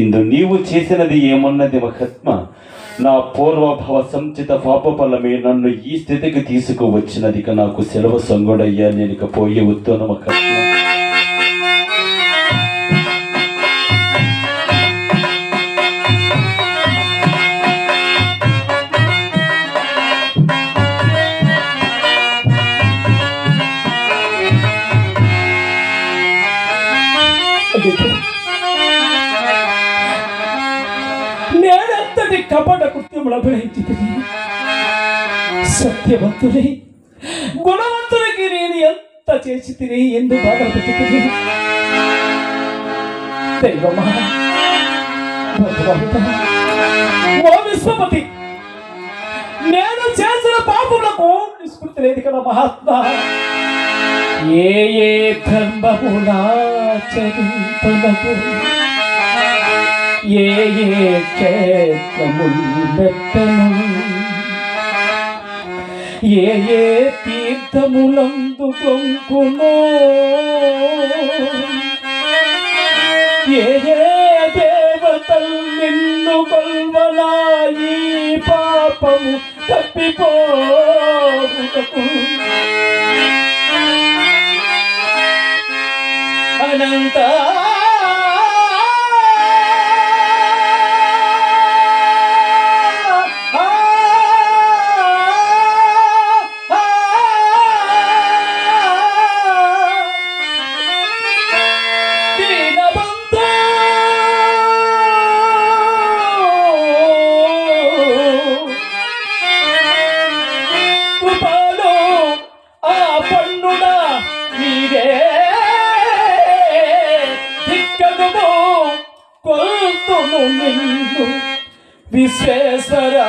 ఇందు నీవు చేసినది ఏమన్నది మహత్మ నా పూర్వభవ సంచిత పాపఫలమే నన్ను ఈ స్థితికి తీసుకువచ్చినది నాకు సెలవు సంగుడయ్యా నేను ఇక పోయి ఉత్తోన మహత్మ సత్యవంతుని గుణవంతులకి నేను ఎంత చేసి తిని ఎందుకు బాధపెట్టుకుని దైవమా నేను చేసిన పాపులకు నిస్మృతి లేదు కదా మహాత్మా ఏ ఏ ధర్మము ధర్మములాచరింపలకు ఏ ఏ క్షేత్రములు మెత్తను ఏ ఏ తీర్థములందు కొంకునో ఏ ఏ దేవతలు నిన్ను కొల్వలా పాపము తప్పిపోటకు పంతును విశ్వేశ్వరా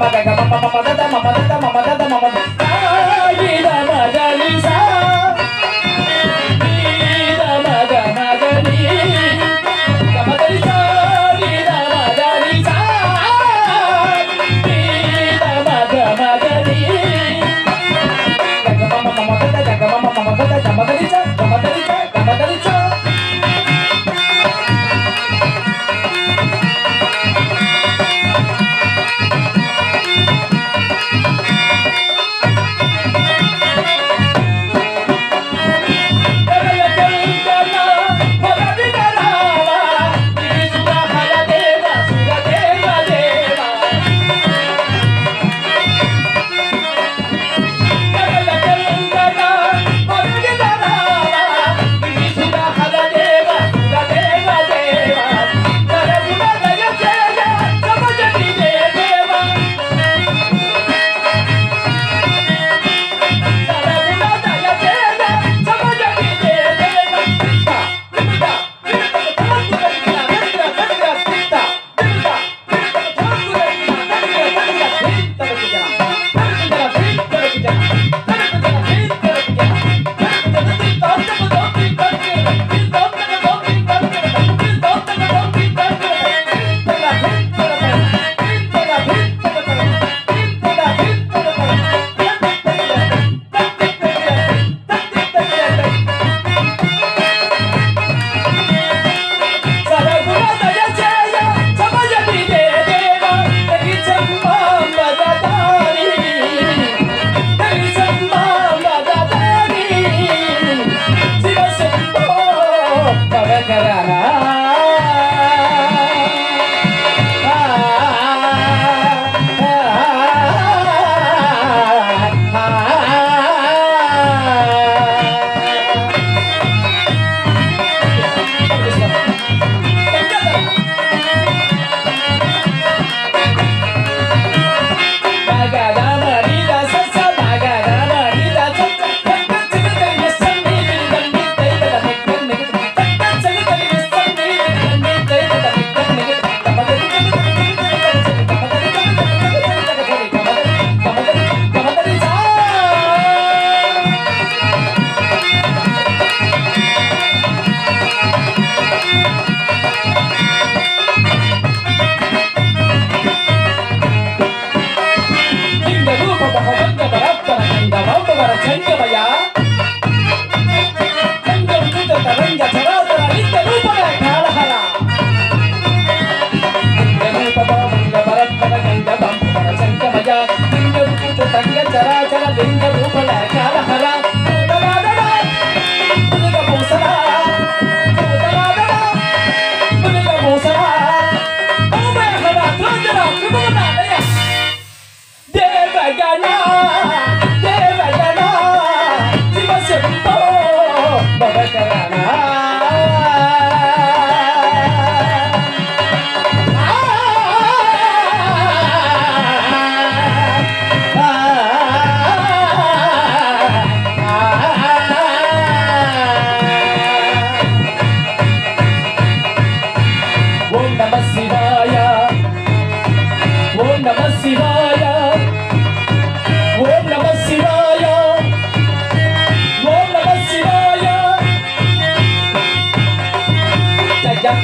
mama gaga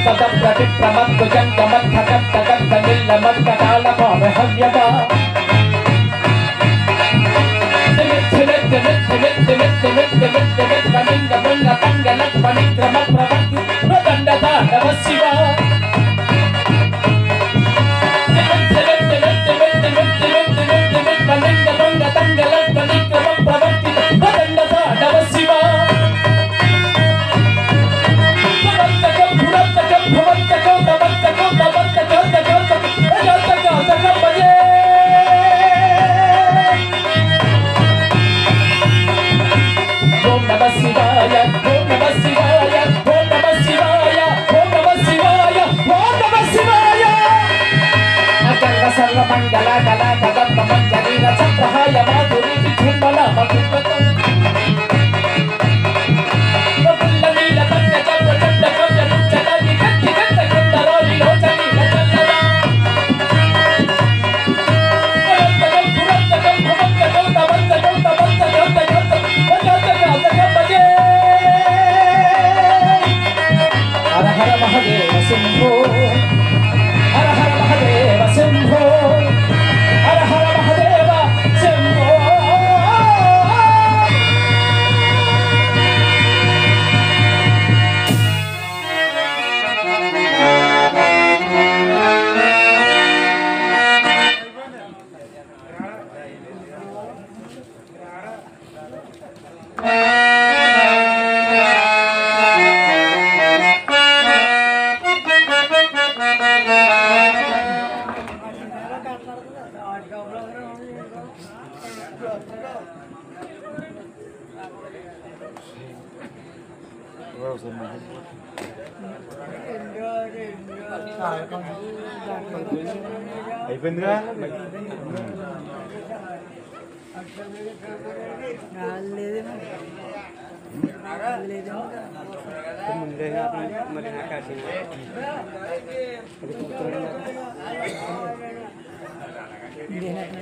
सदम प्रदित प्रमत कुजन गमन थकन तकन तनिल नमन कटाल भाव हव्यता सर्वमंगल कला कदम मंजरी रसप्रहाय माधुरी అయిపోయిందిగా ముందే మరి నాకు కాసిన ఇండియన్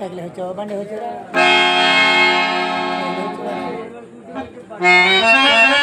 সাইকেলে হচ্ছে মানে হচ্ছে